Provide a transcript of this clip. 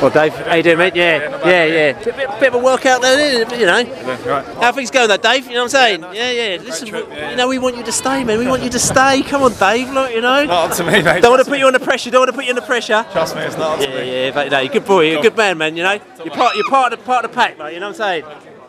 Well, Dave, how you doing, mate? Yeah, yeah, yeah. Bit, bit, of a workout there, you know. How things going, though, Dave? You know what I'm saying? Yeah, yeah. Listen, you know, we want you to stay, man. We want you to stay. Come on, Dave. Look, you know. Not up to me, mate. Don't want to put you under pressure. Don't want to put you under pressure. Trust me, it's not Yeah, yeah, but no, you're good boy. You're a good man, man. You know. You're part. You're part of the part of the pack, mate. You know what I'm saying?